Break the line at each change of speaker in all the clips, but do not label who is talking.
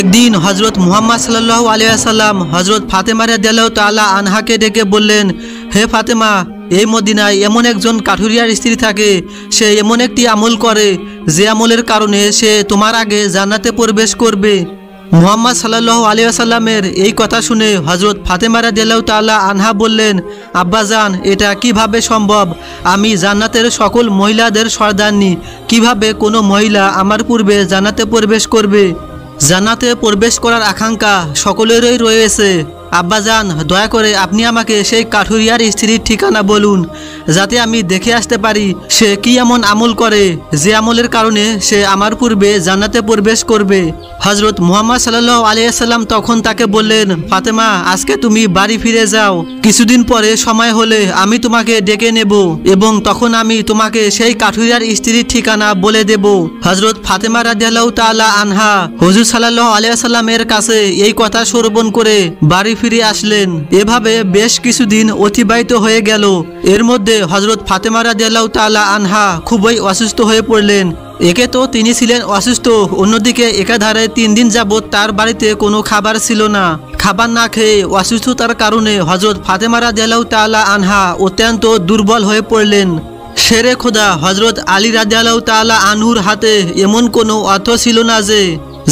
একদিন হজরত মুহাম্মদ সাল্লাহ আলিয়াল্লাম হজরত ফাতেমা রাদিয়াল্লাহু তাআলা আনহাকে ডেকে বললেন, হে ফাতেমা, এই মদিনায় এমন একজন কাঠুরিয়ার স্ত্রী থাকে, সে এমন একটি আমল করে, যে আমলের কারণে সে তোমার আগে জান্নাতে প্রবেশ করবে। মুহাম্মদ সাল্লাহ আলিয়াল্লামের এই কথা শুনে হজরত ফাতেমা রাদিয়াল্লাহু তাআলা আনহা বললেন আব্বাজান এটা কীভাবে সম্ভব? আমি জান্নাতের সকল মহিলাদের সর্দারনি, কীভাবে কোনো মহিলা আমার পূর্বে জান্নাতে প্রবেশ করবে? জান্নাতে প্রবেশ করার আকাঙ্ক্ষা সকলেরই রয়েছে। আব্বাজান, দয়া করে আপনি আমাকে সেই কাঠুরিয়ার স্ত্রীর ঠিকানা বলুন, যাতে আমি দেখে আসতে পারি সে কি এমন আমল করে, যে আমলের কারণে সে আমার পূর্বে জান্নাতে প্রবেশ করবে। হজরত মুহাম্মদ সাল্লাহ আলিয়াল্লাম তখন তাকে বললেন, ফাতেমা, আজকে তুমি বাড়ি ফিরে যাও। কিছুদিন পরে সময় হলে আমি তোমাকে ডেকে নেব এবং তখন আমি তোমাকে সেই কাঠুরিয়ার স্ত্রীর ঠিকানা বলে দেব। হজরত ফাতেমা রাজিয়াল্লাহ তাআলা আনহা, হুজুর সাল্লাহ আলিয়াল্লামের কাছে এই কথা শ্রবণ করে বাড়ি ফিরে আসলেন। এভাবে বেশ কিছুদিন অতিবাহিত হয়ে গেল। এর মধ্যে হজরত ফাতেমা রাজিয়াল্লাহ তালা আনহা খুবই অসুস্থ হয়ে পড়লেন। একে তো তিনি ছিলেন অসুস্থ, অন্যদিকে একাধারে তিন দিন যাবৎ তার বাড়িতে কোনো খাবার ছিল না। খাবার না খেয়ে অসুস্থতার কারণে হজরত ফাতেমা রাজিয়াল্লাহ তালা আনহা অত্যন্ত দুর্বল হয়ে পড়লেন। শেরে খোদা হজরত আলী রাজিয়াল্লাহ তাআলা আনহুর হাতে এমন কোনো অর্থ ছিল না যে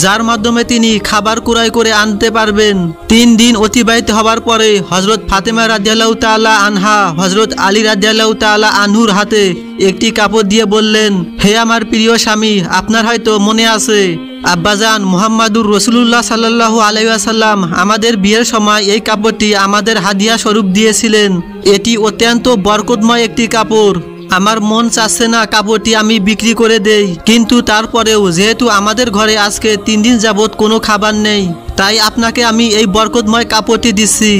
যার মাধ্যমে তিনি খাবার কুড়াই করে আনতে পারবেন। তিন দিন অতিবাহিত হবার পরে হজরত ফাতেমা রাজিয়াল্লাহ তাআলা আনহা হজরত আলী রাজিয়াল্লাহ তাআলা আনহুর হাতে একটি কাপড় দিয়ে বললেন, হে আমার প্রিয় স্বামী, আপনার হয়তো মনে আছে, আব্বাজান মুহাম্মাদুর রসুল্লাহ সাল্লাহু আলাইসাল্লাম আমাদের বিয়ের সময় এই কাপড়টি আমাদের হাদিয়া স্বরূপ দিয়েছিলেন। এটি অত্যন্ত বরকতময় একটি কাপড়। আমার মন চাচ্ছে না কাপড়টি আমি বিক্রি করে দেই। কিন্তু তারপরেও যেহেতু আমাদের ঘরে আজকে তিন দিন যাবৎ কোনো খাবার নেই, তাই আপনাকে আমি এই বরকতময় কাপড়টি দিচ্ছি।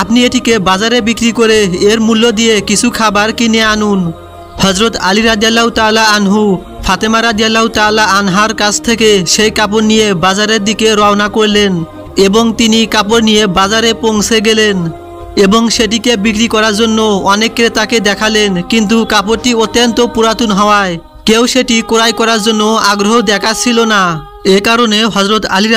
আপনি এটিকে বাজারে বিক্রি করে এর মূল্য দিয়ে কিছু খাবার কিনে আনুন। হজরত আলী রাজিয়াল্লাহ তালা আনহু, ফাতেমা রাজিয়াল্লাহ তালা আনহার কাছ থেকে সেই কাপড় নিয়ে বাজারের দিকে রওনা করলেন এবং তিনি কাপড় নিয়ে বাজারে পৌঁছে গেলেন। এবং সেটিকে বিক্রি করার জন্য অনেক ক্রেতাকে দেখালেন, কিন্তু কাপড়টি অত্যন্ত পুরাতন হওয়ায় কেউ সেটি ক্রয় করার জন্য আগ্রহ দেখাচ্ছিল না। এ কারণে হজরত আলী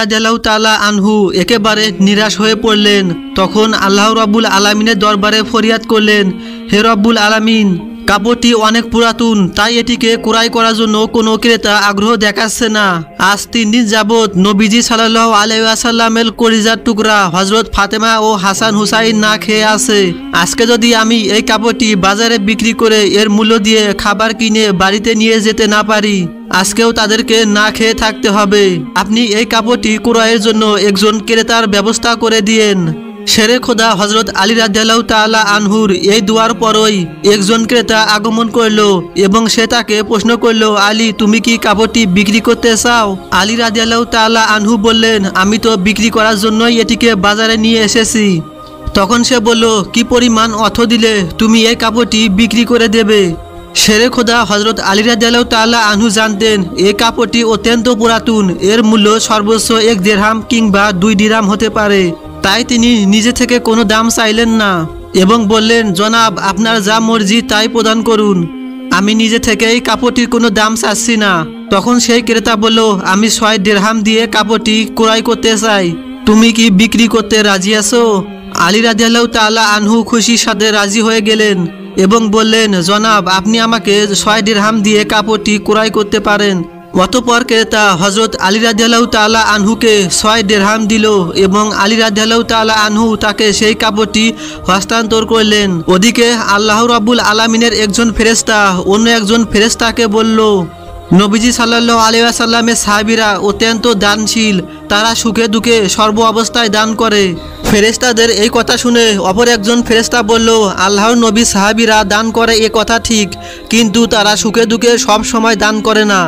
তাআলা আনহু একেবারে নিরাশ হয়ে পড়লেন। তখন আল্লাহ রব্বুল আলমিনের দরবারে ফরিয়াদ করলেন, হে রব্বুল আলামিন কাপড়টি অনেক পুরাতন, তাই এটিকে ক্রয় করার জন্য কোনো ক্রেতা আগ্রহ দেখাচ্ছে না। আজ তিন দিন যাবৎ নবীজি সাল্লাহ আলাইসাল্লামের কলিজার টুকরা হজরত ফাতেমা ও হাসান হুসাইন না খেয়ে আছে। আজকে যদি আমি এই কাপড়টি বাজারে বিক্রি করে এর মূল্য দিয়ে খাবার কিনে বাড়িতে নিয়ে যেতে না পারি, আজকেও তাদেরকে না খেয়ে থাকতে হবে। আপনি এই কাপড়টি ক্রয়ের জন্য একজন ক্রেতার ব্যবস্থা করে দিয়েন। শেরে খোদা হজরত আলী রাজিয়াল্লাহ তাআলা আনহুর এই দুয়ার পরই একজন ক্রেতা আগমন করল এবং সে তাকে প্রশ্ন করল, আলী, তুমি কি কাপড়টি বিক্রি করতে চাও? আলী রাজিয়াল্লাহ তাআলা আনহু বললেন, আমি তো বিক্রি করার জন্যই এটিকে বাজারে নিয়ে এসেছি। তখন সে বলল, কি পরিমাণ অর্থ দিলে তুমি এই কাপড়টি বিক্রি করে দেবে? শেরে খোদা হজরত আলী রাজিয়াল্লাহ আনহু জানতেন এই কাপড়টি অত্যন্ত পুরাতন। এর মূল্য সর্বোচ্চ এক দেড়হাম কিংবা দুই ডিরাম হতে পারে। তাই তিনি নিজে থেকে কোনো দাম চাইলেন না এবং বললেন, জনাব, আপনার যা মর্জি তাই প্রদান করুন। আমি নিজে থেকেই কাপড়টির কোনো দাম চাচ্ছি না। তখন সেই ক্রেতা বলল, আমি ছয় দেড়হাম দিয়ে কাপড়টি ক্রয় করতে চাই। তুমি কি বিক্রি করতে রাজি আছো? আলী রাজিয়াল্লাহ তাআলা আনহু খুশির সাথে রাজি হয়ে গেলেন এবং বললেন, জনাব, আপনি আমাকে ছয় দেড়হাম দিয়ে কাপড়টি ক্রয় করতে পারেন। অতপর ক্রেতা হজরত আলী রাজিয়াল্লাহ তালা আনহুকে ছয় দেড়হাম দিল এবং আলী রাজিয়াল্লাহ তালা আনহু তাকে সেই কাপড়টি হস্তান্তর করলেন। ওদিকে আল্লাহ রাবুল আলামিনের একজন ফেরেস্তা অন্য একজন ফেরেস্তাকে বলল নবীজি সাল্লাহ আলিয়াসাল্লামের সাহাবিরা অত্যন্ত দানশীল। তারা সুখে দুঃখে সর্ব অবস্থায় দান করে। ফেরেস্তাদের এই কথা শুনে অপর একজন ফেরেস্তা বলল, আল্লাহর নবী সাহাবিরা দান করে এ কথা ঠিক, কিন্তু তারা সুখে দুঃখে সব সময় দান করে না।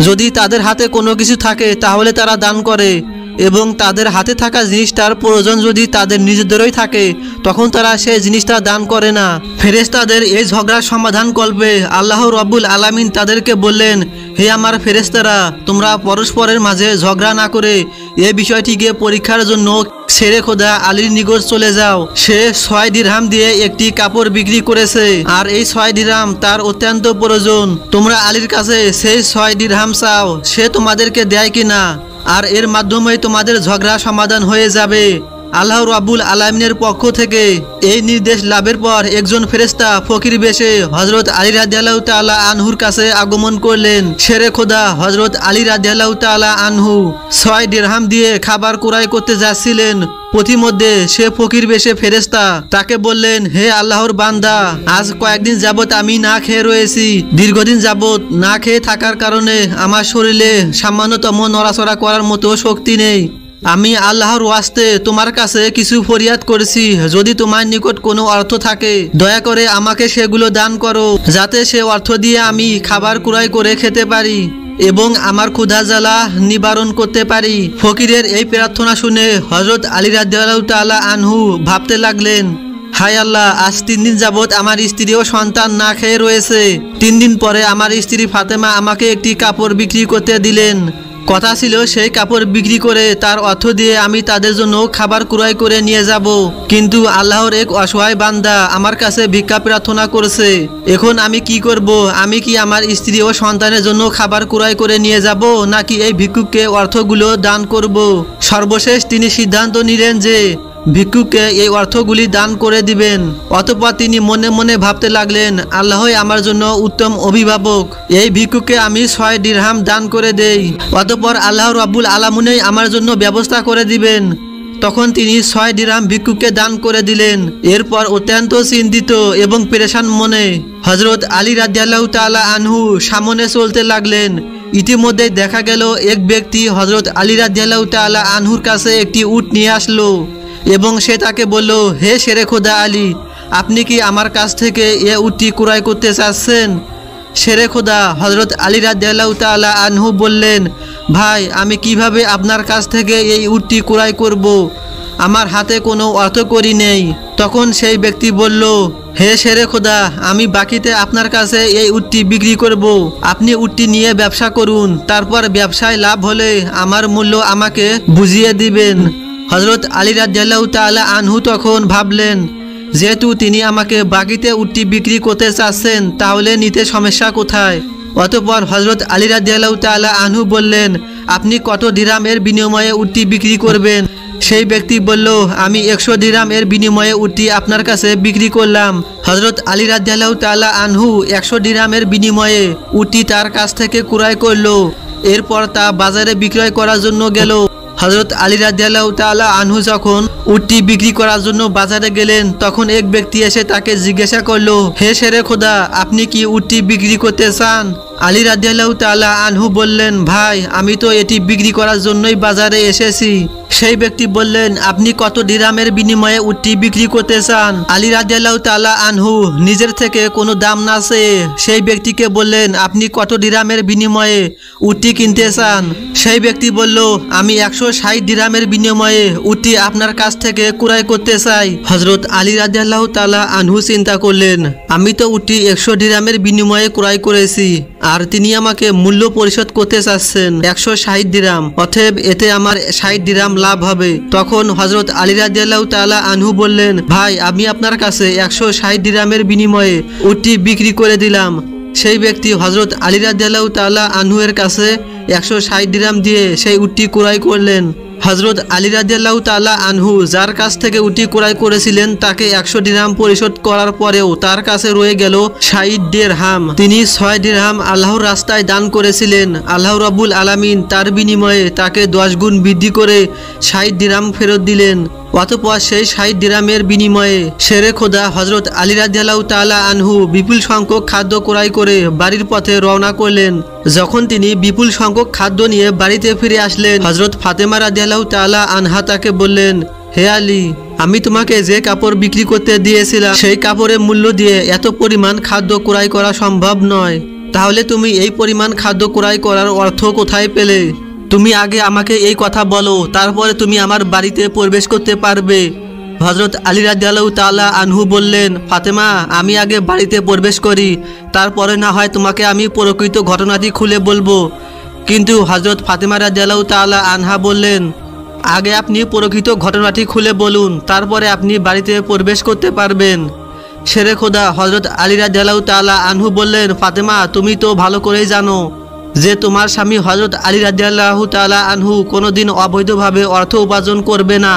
যদি তাদের হাতে কোনো কিছু থাকে, তাহলে তারা দান করে। এবং তাদের হাতে থাকা জিনিসটার প্রয়োজন যদি তাদের নিজেদেরই থাকে, তখন তারা সেই জিনিসটা দান করে না। ফেরেস্তাদের এই ঝগড়ার সমাধান করবে আল্লাহ রব্বুল আলামিন তাদেরকে বললেন, হে আমার ফেরেস্তারা তোমরা পরস্পরের মাঝে ঝগড়া না করে এ বিষয়টিকে পরীক্ষার জন্য ছেড়ে খোদা আলীর নিগোজ চলে যাও। সে ছয় দিরহাম দিয়ে একটি কাপড় বিক্রি করেছে, আর এই ছয় দিরহাম তার অত্যন্ত প্রয়োজন। তোমরা আলীর কাছে সেই ছয় দিরহাম চাও, সে তোমাদেরকে দেয় কি না আর এর মাধ্যমে তোমাদের ঝগড়া সমাধান হয়ে যাবে। আল্লাহ রাবুল আলামিনের পক্ষ থেকে এই নির্দেশ লাভের পর একজন ফেরেস্তা ফকির বেশে হজরত আলী রাজিয়াল্লাহ তালা আনহুর কাছে আগমন করলেন। শেরে খোদা হজরত আলী রাজিয়াল্লাহ তালা আনহু ছয় ডিরহাম দিয়ে খাবার কুড়াই করতে যাচ্ছিলেন। পথিমধ্যে সে ফকির বেশে ফেরেস্তা তাকে বললেন, হে আল্লাহর বান্দা, আজ কয়েকদিন যাবত আমি না খেয়ে রয়েছি। দীর্ঘদিন যাবত না খেয়ে থাকার কারণে আমার শরীরে সামান্যতম নড়াচড়া করার মতো শক্তি নেই। আমি আল্লাহর ওয়াস্তে তোমার কাছে কিছু ফরিয়াদ করেছি, যদি তোমার নিকট কোনো অর্থ থাকে, দয়া করে আমাকে সেগুলো দান করো, যাতে সে অর্থ দিয়ে আমি খাবার কুড়াই করে খেতে পারি এবং আমার ক্ষুধা জ্বালা নিবারণ করতে পারি। ফকিরের এই প্রার্থনা শুনে হজরত আলী তাআলা আনহু ভাবতে লাগলেন, হায় আল্লাহ, আজ তিন দিন যাবৎ আমার স্ত্রী ও সন্তান না খেয়ে রয়েছে। তিন দিন পরে আমার স্ত্রী ফাতেমা আমাকে একটি কাপড় বিক্রি করতে দিলেন। কথা ছিল, সেই কাপড় বিক্রি করে তার অর্থ দিয়ে আমি তাদের জন্য খাবার ক্রয় করে নিয়ে যাব। কিন্তু আল্লাহর এক অসহায় বান্দা আমার কাছে ভিক্ষা প্রার্থনা করেছে। এখন আমি কি করব? আমি কি আমার স্ত্রী ও সন্তানের জন্য খাবার ক্রয় করে নিয়ে যাব, নাকি এই ভিক্ষুককে অর্থগুলো দান করব? সর্বশেষ তিনি সিদ্ধান্ত নিলেন যে ভিক্ষুককে এই অর্থগুলি দান করে দিবেন। অতপর তিনি মনে মনে ভাবতে লাগলেন, আল্লাহই আমার জন্য উত্তম অভিভাবক। এই ভিক্ষুকে আমি ছয় ডিরহাম দান করে দেই। অতপর আল্লাহ রাব্বুল আলামুনেই আমার জন্য ব্যবস্থা করে দিবেন। তখন তিনি ছয় ডিরাম ভিক্ষুকে দান করে দিলেন। এরপর অত্যন্ত চিন্তিত এবং পেরেশান মনে হজরত আলী রাজিয়াল্লাহ তালা আনহু সামনে চলতে লাগলেন। ইতিমধ্যে দেখা গেল, এক ব্যক্তি হজরত আলী রাজিয়াল্লাহ তালা আনহুর কাছে একটি উট নিয়ে আসলো। এবং সে তাকে বলল, হে শেরে খোদা আলী, আপনি কি আমার কাছ থেকে এ উটটি ক্রয় করতে চাচ্ছেন শেরে খোদা হজরত আলী রাদিয়াল্লাহু তাআলা আনহু বললেন, ভাই, আমি কীভাবে আপনার কাছ থেকে এই উটটি ক্রয় করব। আমার হাতে কোনো অর্থকরী নেই তখন সেই ব্যক্তি বলল, হে শেরে খোদা, আমি বাকিতে আপনার কাছে এই উটটি বিক্রি করব। আপনি উটটি নিয়ে ব্যবসা করুন, তারপর ব্যবসায় লাভ হলে আমার মূল্য আমাকে বুঝিয়ে দিবেন হজরত আলী রাজ্লাহ তালা আনহু তখন ভাবলেন, যেহেতু তিনি আমাকে বাকিতে উটটি বিক্রি করতে চাচ্ছেন, তাহলে নিতে সমস্যা কোথায়? অতপর হজরত আলী রাজিয়াল্লাহ তালা আনহু বললেন, আপনি কত ডিরামের বিনিময়ে উটটি বিক্রি করবেন? সেই ব্যক্তি বলল, আমি একশো ডিরাম এর বিনিময়ে উটটি আপনার কাছে বিক্রি করলাম। হজরত আলী রাজিয়াল্লাহ তালা আনহু একশো ডিরামের বিনিময়ে উটটি তার কাছ থেকে ক্রয় করল। এরপর তা বাজারে বিক্রয় করার জন্য গেল। হজরত আলী রাজিয়াল্লাহ তালা আনহু যখন উটটি বিক্রি করার জন্য বাজারে গেলেন, তখন এক ব্যক্তি এসে তাকে জিজ্ঞাসা করল, হে সেরে খোদা, আপনি কি উটটি বিক্রি করতে চান? আলী রাদিয়াল্লাহু তাআলা আনহু বললেন, ভাই, আমি তো এটি বিক্রি করার জন্যই বাজারে এসেছি। সেই ব্যক্তি বললেন, আপনি কত ডিরামের বিনিময়ে উটটি বিক্রি করতে চান? আলী রাদিয়াল্লাহু তাআলা আনহু নিজের থেকে কোনো দাম না চেয়ে সেই ব্যক্তিকে বললেন, আপনি কত ডিরামের বিনিময়ে উটটি কিনতে চান? সেই ব্যক্তি বলল, আমি একশো ষাট ডিরামের বিনিময়ে উটটি আপনার কাছ থেকে ক্রয় করতে চাই। হজরত আলী রাদিয়াল্লাহু তাআলা আনহু চিন্তা করলেন, আমি তো উটটি একশো ডিরামের বিনিময়ে ক্রয় করেছি। আর তিনি আমাকে মূল্য পরিশোধ করতে চাচ্ছেন। একশো ষাট দিরাম। অথেব এতে আমার ষাট দিরাম লাভ হবে। তখন হজরত আলী রাজিয়াল্লাহ তালা আনহু বললেন, ভাই, আমি আপনার কাছে একশো ষাট দিরামের বিনিময়ে উটটি বিক্রি করে দিলাম। সেই ব্যক্তি হজরত আলী রাজিয়াল্লাহ তালা এর কাছে একশো ষাট দিরাম দিয়ে সেই উটটি ক্রয় করলেন। হজরত আলী রাজিয়াল্লাহ তালা আনহু যার কাছ থেকে উটি ক্রয় করেছিলেন, তাকে একশো ডিরহাম পরিশোধ করার পরেও তার কাছে রয়ে গেল ষাট হাম তিনি ছয় ডিরহাম আল্লাহর রাস্তায় দান করেছিলেন। আল্লাহ রাবুল আলামিন তার বিনিময়ে তাকে দশ গুণ বৃদ্ধি করে ষাট ডিরহাম ফেরত দিলেন। অতপর সেই ষাট ডিরামের বিনিময়ে শেরে খোদা হজরত আলী রাজিয়াল্লাহ তালা আনহু বিপুল সংখ্যক খাদ্য ক্রয় করে বাড়ির পথে রওনা করলেন। যখন তিনি বিপুল সংখ্যক খাদ্য নিয়ে বাড়িতে ফিরে আসলেন হজরত ফাতেমা রাজিয়াল্লাহ তালা আনহা তাকে বললেন, হে আলী, আমি তোমাকে যে কাপড় বিক্রি করতে দিয়েছিলাম, সেই কাপড়ের মূল্য দিয়ে এত পরিমাণ খাদ্য ক্রয় করা সম্ভব নয়। তাহলে তুমি এই পরিমাণ খাদ্য ক্রয় করার অর্থ কোথায় পেলে? তুমি আগে আমাকে এই কথা বলো, তারপরে তুমি আমার বাড়িতে প্রবেশ করতে পারবে। হজরত আলী রাজিয়াল্লাহ তালা আনহু বললেন, ফাতেমা, আমি আগে বাড়িতে প্রবেশ করি, তারপরে না হয় তোমাকে আমি প্রকৃত ঘটনাটি খুলে বলব। কিন্তু হজরত ফাতেমা রাজিয়াল্লাহ তালা আনহা বললেন, আগে আপনি প্রকৃত ঘটনাটি খুলে বলুন, তারপরে আপনি বাড়িতে প্রবেশ করতে পারবেন। শেরে খোদা হজরত আলী রাজিয়াল্লাহ তালা আনহু বললেন, ফাতেমা, তুমি তো ভালো করেই জানো যে তোমার স্বামী হজরত আলী রাজিয়াল্লাহ তালা আনহু কোনোদিন অবৈধভাবে অর্থ উপার্জন করবে না।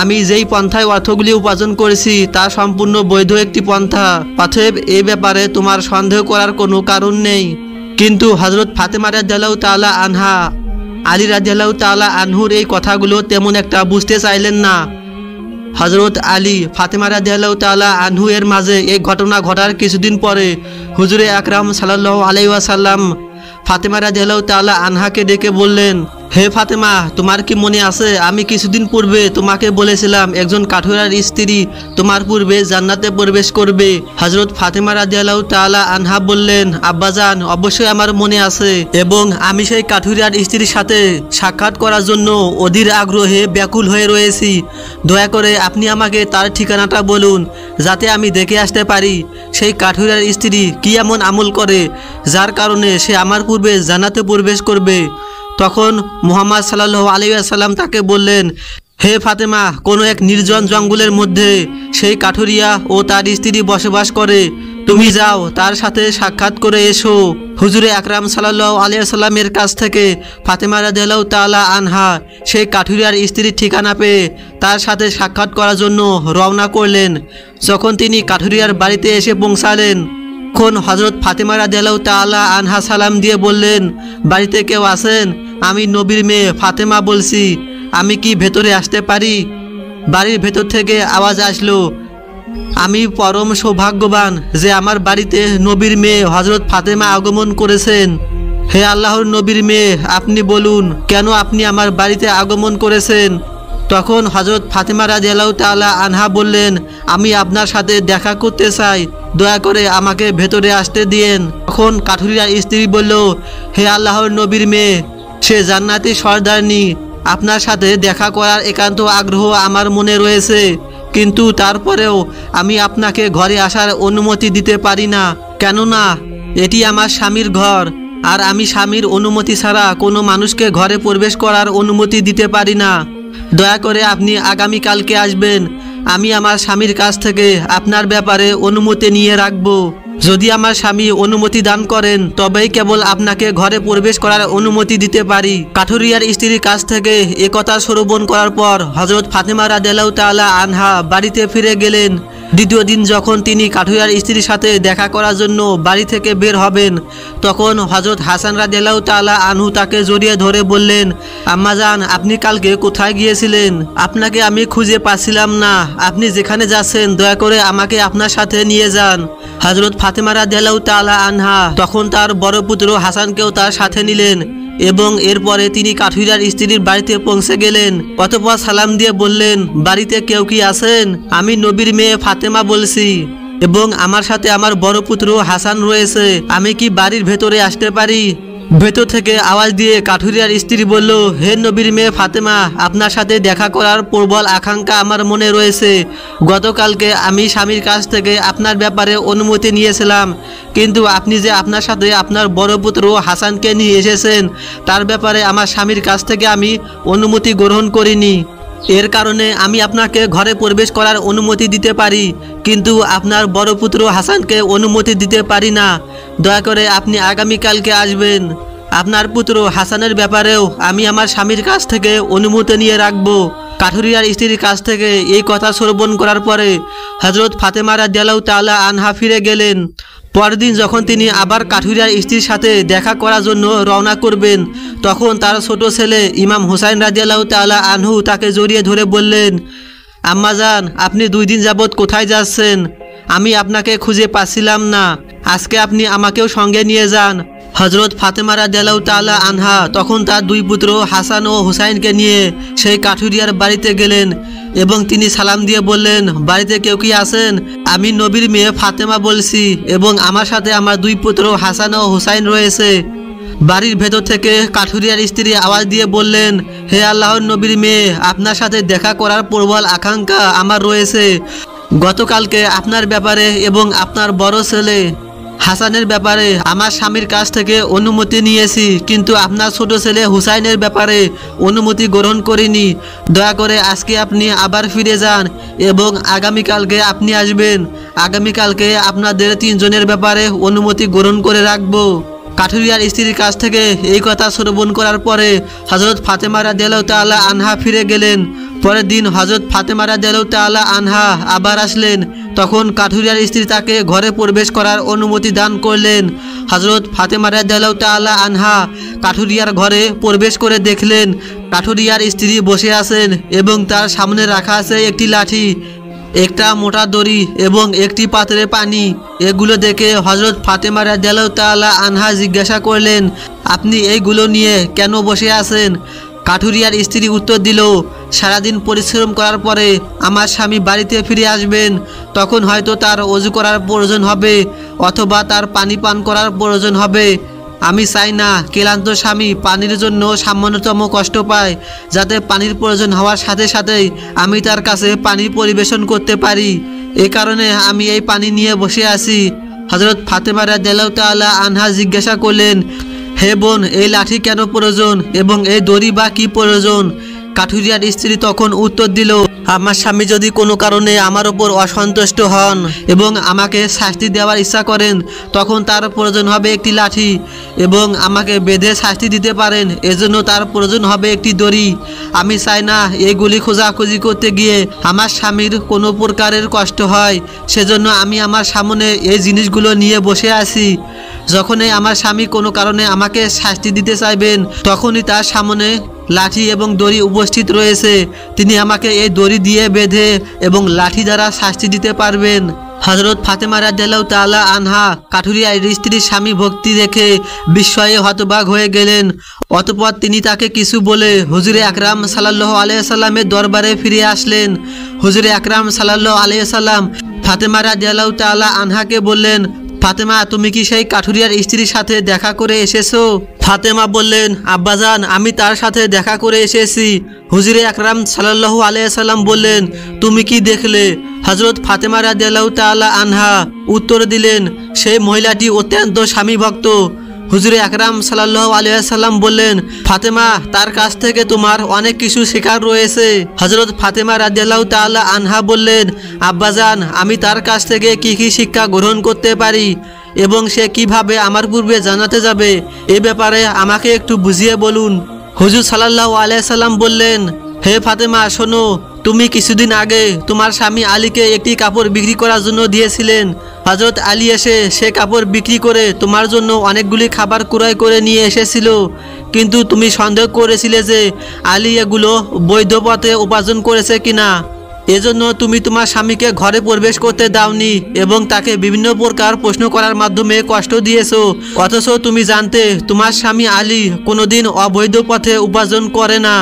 আমি যেই পন্থায় অর্থগুলি উপার্জন করেছি, তা সম্পূর্ণ বৈধ একটি পন্থা। অতএব এই ব্যাপারে তোমার সন্দেহ করার কোনো কারণ নেই। কিন্তু হজরত ফাতেমা রাজিয়াল্লাহ তালা আনহা, আলী রাজিয়াল্লাহ তালা আনহুর এই কথাগুলো তেমন একটা বুঝতে চাইলেন না। হজরত আলী ফাতেমা রাদিয়াল্লাহু তাআলা আনহু এর মাঝে এই ঘটনা ঘটার কিছুদিন পরে হুজুরে আকরাম সাল্লাল্লাহু আলাইহি ওয়াসাল্লাম ফাতেমা রাদিয়াল্লাহু তাআলা আনহাকে ডেকে বললেন হে ফাতেমা, তোমার কি মনে আছে? আমি কিছুদিন পূর্বে তোমাকে বলেছিলাম, একজন কাঠুরার স্ত্রী তোমার পূর্বে জান্নাতে প্রবেশ করবে। হজরত ফাতেমা রাদিয়াল্লাহু তাআলা আনহা বললেন, আব্বাজান, অবশ্যই আমার মনে আছে এবং আমি সেই কাঠুরিয়ার স্ত্রীর সাথে সাক্ষাৎ করার জন্য অধীর আগ্রহে ব্যাকুল হয়ে রয়েছি। দয়া করে আপনি আমাকে তার ঠিকানাটা বলুন, যাতে আমি দেখে আসতে পারি সেই কাঠুরিয়ার স্ত্রী কি এমন আমল করে, যার কারণে সে আমার পূর্বে জান্নাতে প্রবেশ করবে। তখন মুহাম্মদ সাল্লাহ আলিয়াল্লাম তাকে বললেন, হে ফাতেমা, কোনো এক নির্জন জঙ্গলের মধ্যে সেই কাঠুরিয়া ও তার স্ত্রী বসবাস করে। তুমি যাও, তার সাথে সাক্ষাৎ করে এসো। হুজুরে আকরাম সাল্লাহ আলিয়াল্লামের কাছ থেকে ফাতেমা রাদিয়াল্লাহু তালা আনহা সেই কাঠুরিয়ার স্ত্রীর ঠিকানা পেয়ে তার সাথে সাক্ষাৎ করার জন্য রওনা করলেন। যখন তিনি কাঠুরিয়ার বাড়িতে এসে পৌঁছালেন তখন হজরত ফাতেমা রাদিয়াল্লাহু তাআলা আনহা সালাম দিয়ে বললেন, বাড়িতে কেউ আছেন? আমি নবীর মেয়ে ফাতেমা বলছি। আমি কি ভেতরে আসতে পারি? বাড়ির ভেতর থেকে আওয়াজ আসলো, আমি পরম সৌভাগ্যবান যে আমার বাড়িতে নবীর মেয়ে হজরত ফাতেমা আগমন করেছেন। হে আল্লাহর নবীর মেয়ে, আপনি বলুন, কেন আপনি আমার বাড়িতে আগমন করেছেন? তখন হজরত ফাতেমা রাজিয়াল্লাহ তাআলা আনহা বললেন, আমি আপনার সাথে দেখা করতে চাই। দয়া করে আমাকে ভেতরে আসতে দিয়েন। তখন কাঠুরিয়ার স্ত্রী বলল, হে আল্লাহর নবীর মেয়ে, সে জান্নাতি সর্দারনি। আপনার সাথে দেখা করার একান্ত আগ্রহ আমার মনে রয়েছে। কিন্তু তারপরেও আমি আপনাকে ঘরে আসার অনুমতি দিতে পারি না। কেননা, এটি আমার স্বামীর ঘর। আর আমি স্বামীর অনুমতি ছাড়া কোনো মানুষকে ঘরে প্রবেশ করার অনুমতি দিতে পারি না। দয়া করে আপনি আগামীকালকে আসবেন। আমি আমার স্বামীর কাছ থেকে আপনার ব্যাপারে অনুমতি নিয়ে রাখব। যদি আমার স্বামী অনুমতি দান করেন, তবেই কেবল আপনাকে ঘরে প্রবেশ করার অনুমতি দিতে পারি। কাঠুরিয়ার স্ত্রীর কাছ থেকে একথা শ্রবণ করার পর হজরত ফাতেমা রাদেলাউ আনহা বাড়িতে ফিরে গেলেন। দ্বিতীয় দিন যখন তিনি কাঠুরিয়ার স্ত্রীর সাথে দেখা করার জন্য বাড়ি থেকে বের হবেন, তখন হজরত হাসান রাদিয়াল্লাহু তালা আনহু তাকে জড়িয়ে ধরে বললেন আম্মাজান আপনি কালকে কোথায় গিয়েছিলেন? আপনাকে আমি খুঁজে পাচ্ছিলাম না। আপনি যেখানে যাচ্ছেন, দয়া করে আমাকে আপনার সাথে নিয়ে যান। হজরত ফাতেমা রাদিয়াল্লাহু তালা আনহা তখন তার বড় পুত্র হাসানকেও তার সাথে নিলেন। এবং এরপরে তিনি কাঠুরার স্ত্রীর বাড়িতে পৌঁছে গেলেন। অতপর সালাম দিয়ে বললেন, বাড়িতে কেউ কি আছেন? আমি নবীর মেয়ে ফাতেমা বলছি এবং আমার সাথে আমার বড় পুত্র হাসান রয়েছে। আমি কি বাড়ির ভেতরে আসতে পারি? ভেতর থেকে আওয়াজ দিয়ে কাঠুরিয়ার স্ত্রী বলল, হে নবীর মেয়ে ফাতেমা, আপনার সাথে দেখা করার প্রবল আকাঙ্ক্ষা আমার মনে রয়েছে। গতকালকে আমি স্বামীর কাছ থেকে আপনার ব্যাপারে অনুমতি নিয়েছিলাম, কিন্তু আপনি যে আপনার সাথে আপনার বড় পুত্র হাসানকে নিয়ে এসেছেন, তার ব্যাপারে আমার স্বামীর কাছ থেকে আমি অনুমতি গ্রহণ করিনি। এর কারণে আমি আপনাকে ঘরে প্রবেশ করার অনুমতি দিতে পারি, কিন্তু আপনার বড় পুত্র হাসানকে অনুমতি দিতে পারি না। দয়া করে আপনি আগামীকালকে আসবেন। আপনার পুত্র হাসানের ব্যাপারেও আমি আমার স্বামীর কাছ থেকে অনুমতি নিয়ে রাখব। কাঠুরিয়ার স্ত্রীর কাছ থেকে এই কথা শ্রবণ করার পরে হজরত ফাতেমারা দেলাউ তালা আনহা ফিরে গেলেন। পরদিন যখন তিনি আবার কাঠুরিয়ার স্ত্রীর সাথে দেখা করার জন্য রওনা করবেন, তখন তার ছোট ছেলে ইমাম হুসাইন রাজিয়াল্লাহ তালা আনহু তাকে জড়িয়ে ধরে বললেন আম্মাজান আপনি দুই দিন যাবৎ কোথায় যাচ্ছেন? আমি আপনাকে খুঁজে পাচ্ছিলাম না। আজকে আপনি আমাকেও সঙ্গে নিয়ে যান। হজরত ফাতেমারা দেলাউ তাআলা আনহা তখন তার দুই পুত্র হাসান ও হুসাইনকে নিয়ে সেই কাঠুরিয়ার বাড়িতে গেলেন এবং তিনি সালাম দিয়ে বললেন, বাড়িতে কেউ কি আছেন? আমি নবীর মেয়ে ফাতেমা বলছি এবং আমার সাথে আমার দুই পুত্র হাসান ও হুসাইন রয়েছে। বাড়ির ভেতর থেকে কাঠুরিয়ার স্ত্রী আওয়াজ দিয়ে বললেন, হে আল্লাহর নবীর মেয়ে, আপনার সাথে দেখা করার প্রবল আকাঙ্ক্ষা আমার রয়েছে। গতকালকে আপনার ব্যাপারে এবং আপনার বড় ছেলে হাসানের ব্যাপারে আমার স্বামীর কাছ থেকে অনুমতি নিয়েছি, কিন্তু আপনার ছোট ছেলে হুসাইনের ব্যাপারে অনুমতি গ্রহণ করিনি। দয়া করে আজকে আপনি আবার ফিরে যান এবং আগামীকালকে আপনি আসবেন। আগামীকালকে আপনাদের তিনজনের ব্যাপারে অনুমতি গ্রহণ করে রাখব। কাঠুরিয়ার স্ত্রীর কাছ থেকে এই কথা শ্রবণ করার পরে হজরত ফাতেমারা দেলাউ তাল্লাহ আনহা ফিরে গেলেন। পরের দিন হজরত ফাতেমারা দেলাউ তাল্লাহ আনহা আবার আসলেন। তখন কাঠুরিয়ার স্ত্রী তাকে ঘরে প্রবেশ করার অনুমতি দান করলেন। হজরত ফাতেমারা দেলাউ তাল্লাহ আনহা কাঠুরিয়ার ঘরে প্রবেশ করে দেখলেন, কাঠুরিয়ার স্ত্রী বসে আছেন এবং তার সামনে রাখা আছে একটি লাঠি, একটা মোটা দড়ি এবং একটি পাত্রে পানি। এগুলো দেখে হজরত ফাতেমা রাদিয়াল্লাহু তাআলা আনহা জিজ্ঞাসা করলেন, আপনি এইগুলো নিয়ে কেন বসে আছেন? কাঠুরিয়ার স্ত্রী উত্তর দিল, সারাদিন পরিশ্রম করার পরে আমার স্বামী বাড়িতে ফিরে আসবেন। তখন হয়তো তার অজু করার প্রয়োজন হবে অথবা তার পানি পান করার প্রয়োজন হবে। আমি চাই না ক্লান্ত স্বামী পানির জন্য সামান্যতম কষ্ট পায়, যাতে পানির প্রয়োজন হওয়ার সাথে সাথেই আমি তার কাছে পানি পরিবেশন করতে পারি। এ কারণে আমি এই পানি নিয়ে বসে আছি। হজরত ফাতেমা তাআলা আনহা জিজ্ঞাসা করলেন হে বোন, এই লাঠি কেন প্রয়োজন এবং এই দড়ি বা কি প্রয়োজন? কাঠুরিয়ার স্ত্রী তখন উত্তর দিল, আমার স্বামী যদি কোনো কারণে আমার ওপর অসন্তুষ্ট হন এবং আমাকে শাস্তি দেওয়ার ইচ্ছা করেন, তখন তার প্রয়োজন হবে একটি লাঠি। এবং আমাকে বেঁধে শাস্তি দিতে পারেন, এজন্য তার প্রয়োজন হবে একটি দড়ি। আমি চাই না এইগুলি খোঁজাখুঁজি করতে গিয়ে আমার স্বামীর কোনো প্রকারের কষ্ট হয়, সেজন্য আমি আমার সামনে এই জিনিসগুলো নিয়ে বসে আছি। যখনই আমার স্বামী কোনো কারণে আমাকে শাস্তি দিতে চাইবেন, তখনই তার সামনে লাঠি এবং দড়ি উপস্থিত রয়েছে। তিনি আমাকে এই দড়ি দিয়ে বেঁধে এবং লাঠি দ্বারা শাস্তি দিতে পারবেন। হজরত ফাতেমা রাদিয়াল্লাহু তাআলা আনহা কাঠুরিয়ার স্ত্রীর স্বামী ভক্তি দেখে বিস্ময়ে হতবাগ হয়ে গেলেন। অতপর তিনি তাকে কিছু বলে হুজুরে আকরাম সাল্লাহ আলিয়াল্লামের দরবারে ফিরে আসলেন। হুজুরে আকরাম সাল্লাহ আলাইসাল্লাম ফাতেমা রাদিয়াল্লাহু তাআলা আনহাকে বললেন ফাতেমা, তুমি কি সেই কাঠুরিয়ার স্ত্রীর সাথে দেখা করে এসেছ? ফাতেমা বললেন, আব্বাজান, আমি তার সাথে দেখা করে এসেছি। হুজুরে আকরাম সাল্লাল্লাহু আলাইহি সাল্লাম বললেন, তুমি কি দেখলে? হজরত ফাতেমা রাদিয়াল্লাহু তাআলা আনহা উত্তর দিলেন, সেই মহিলাটি অত্যন্ত স্বামী ভক্ত হুজুরে আকরাম সাল্লাল্লাহু আলাইহি সাল্লাম বললেন, ফাতেমা, তার কাছ থেকে তোমার অনেক কিছু শেখার রয়েছে। হজরত ফাতেমা রাদিয়াল্লাহু তাআলা আনহা বললেন, আব্বাজান, আমি তার কাছ থেকে কি কি শিক্ষা গ্রহণ করতে পারি এবং সে কীভাবে আমার পূর্বে জানাতে যাবে? এ ব্যাপারে আমাকে একটু বুঝিয়ে বলুন। হুজুর সাল্লাল্লাহু আলাইহি সাল্লাম বললেন, হে ফাতেমা, শোনো, তুমি কিছুদিন আগে তোমার স্বামী আলীকে একটি কাপড় বিক্রি করার জন্য দিয়েছিলেন। হজরত আলী এসে সে কাপড় বিক্রি করে তোমার জন্য অনেকগুলি খাবার ক্রয় করে নিয়ে এসেছিল। কিন্তু তুমি সন্দেহ করেছিলে যে আলী এগুলো বৈধ পথে উপার্জন করেছে কিনা। এজন্য তুমি তোমার স্বামীকে ঘরে প্রবেশ করতে দাওনি এবং তাকে বিভিন্ন প্রকার প্রশ্ন করার মাধ্যমে কষ্ট দিয়েছ। অথচ তুমি জানতে তোমার স্বামী আলী কোনোদিন অবৈধ পথে উপার্জন করে না।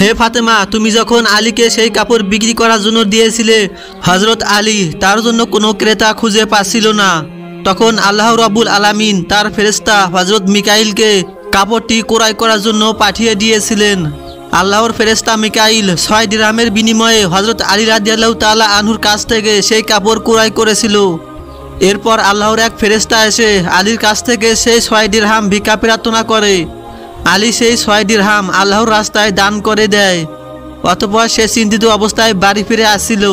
হে ফাতেমা, তুমি যখন আলীকে সেই কাপড় বিক্রি করার জন্য দিয়েছিলে হজরত আলী তার জন্য কোনো ক্রেতা খুঁজে পাচ্ছিল না। তখন আল্লাহ রাবুল আলামিন তার ফেরেস্তা হজরত মিকাইলকে কাপড়টি ক্রয় করার জন্য পাঠিয়ে দিয়েছিলেন। আল্লাহর ফেরেস্তা মিকাইল ছয় দিরামের বিনিময়ে হজরত আলী রাজিয়াল্লাহ তাআলা আনহুর কাছ থেকে সেই কাপড় ক্রয় করেছিল। এরপর আল্লাহর এক ফেরেস্তা এসে আলীর কাছ থেকে সেই ছয় দিরহাম ভিক্ষা প্রার্থনা করে। আলী সেই ছয় দিরহাম আল্লাহর রাস্তায় দান করে দেয়। অতপর সে চিন্তিত অবস্থায় বাড়ি ফিরে আসছিল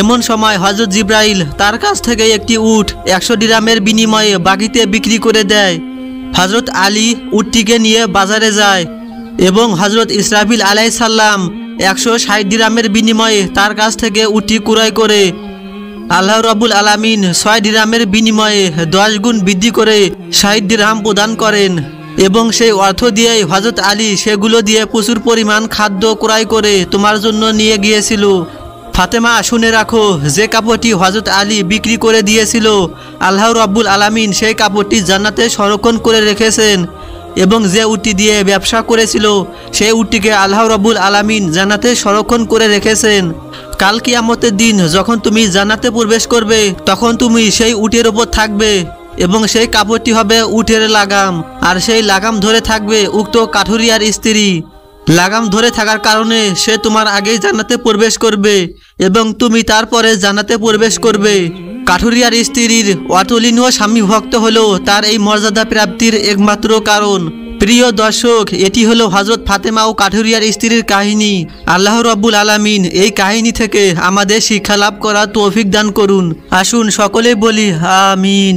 এমন সময় হজরত জিব্রাইল তার কাছ থেকে একটি উট একশো ডিরামের বিনিময়ে বাকিতে বিক্রি করে দেয়। হজরত আলী উটটিকে নিয়ে বাজারে যায় এবং হজরত ইসরাফিল আলাইসাল্লাম একশো ষাট দিরামের বিনিময়ে তার কাছ থেকে উটি ক্রয় করে। আল্লাহ রবুল আলামিন ছয় দিরামের বিনিময়ে দশ গুণ বৃদ্ধি করে ষাট দিরহাম প্রদান করেন। এবং সেই অর্থ দিয়েই হজরত আলী সেগুলো দিয়ে প্রচুর পরিমাণ খাদ্য ক্রয় করে তোমার জন্য নিয়ে গিয়েছিল। ফাতেমা, শুনে রাখো, যে কাপড়টি হজরত আলী বিক্রি করে দিয়েছিল, আল্লাহ রব্বুল আলামিন সেই কাপড়টি জান্নাতে সংরক্ষণ করে রেখেছেন এবং যে উটি দিয়ে ব্যবসা করেছিল, সেই উটিকে আল্লাহ রব্বুল আলামিন জান্নাতে সংরক্ষণ করে রেখেছেন। কাল কিয়ামতের দিন যখন তুমি জান্নাতে প্রবেশ করবে, তখন তুমি সেই উটের ওপর থাকবে। এবং সেই কাপড়টি হবে উটের লাগাম, আর সেই লাগাম ধরে থাকবে উক্ত কাঠুরিয়ার স্ত্রী। লাগাম ধরে থাকার কারণে সে তোমার আগেই জান্নাতে প্রবেশ করবে এবং তুমি তারপরে জান্নাতে প্রবেশ করবে। কাঠুরিয়ার স্ত্রীর অতুলনীয় স্বামী ভক্ত হলো তার এই মর্যাদা প্রাপ্তির একমাত্র কারণ। প্রিয় দর্শক, এটি হলো হজরত ফাতেমা ও কাঠুরিয়ার স্ত্রীর কাহিনী। আল্লাহ রব্বুল আলামিন এই কাহিনী থেকে আমাদের শিক্ষা লাভ করার তৌফিক দান করুন। আসুন সকলে বলি, আমিন।